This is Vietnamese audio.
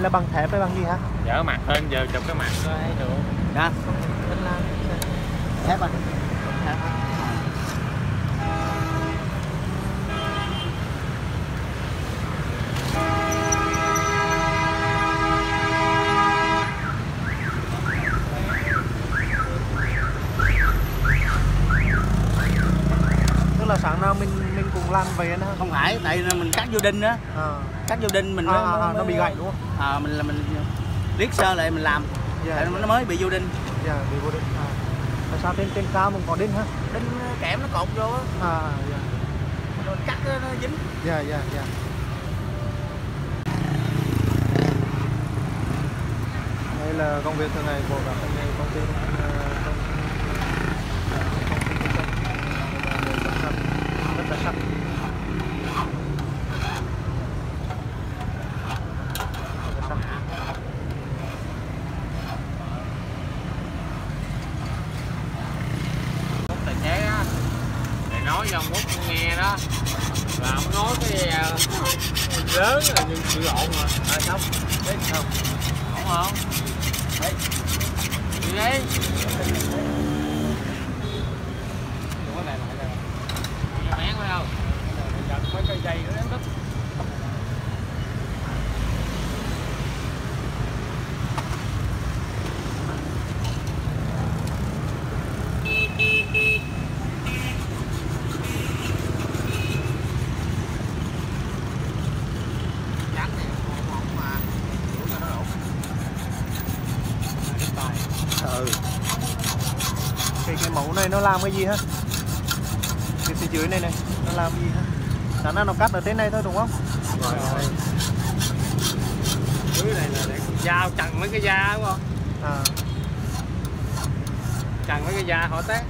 là bằng thép hay bằng gì hả? Dở mặt lên giờ chụp cái mặt thấy được. Là thép anh là sáng nào mình mình cùng làm về nữa không phải tại mình cắt vô đinh á. À, cắt vô đinh mình à, mới, à, à, mới- nó bị gãy đúng không? À, mình là mình liếc sơ lại mình làm. Dạ tại nó mới bị vô đinh. Dạ bị vô định à. tại sao trên trên cao mình có đinh hả đinh kẽm nó cột vô á. À dạ. Rồi cắt nó nó dính. Dạ dạ dạ. Đây là công việc thường ngày của các anh em công ty ờ, công công ty kinh doanh Đây là người giám sát rất là sắc Rất là sắc. Út tài xế á để nói cho ông Út nghe đó. Là ông nói cái ờ, lớn là như chịu lộn mà rồi xong. Đấy không ổn không? Đấy đi. Đấy đừng này lại nè Nghe phải mấy cây dây nó đánh tích trắng này không không mà Ủa sao nó đổ cái tài ừ. Cái cái mẫu này nó làm cái gì hả? Cái phía dưới này này nó làm gì hả? Khả năng nó cắt ở trên này thôi đúng không? Rồi. Dưới này là để dao chặn mấy cái da đúng không? À. Chặn mấy cái da họ té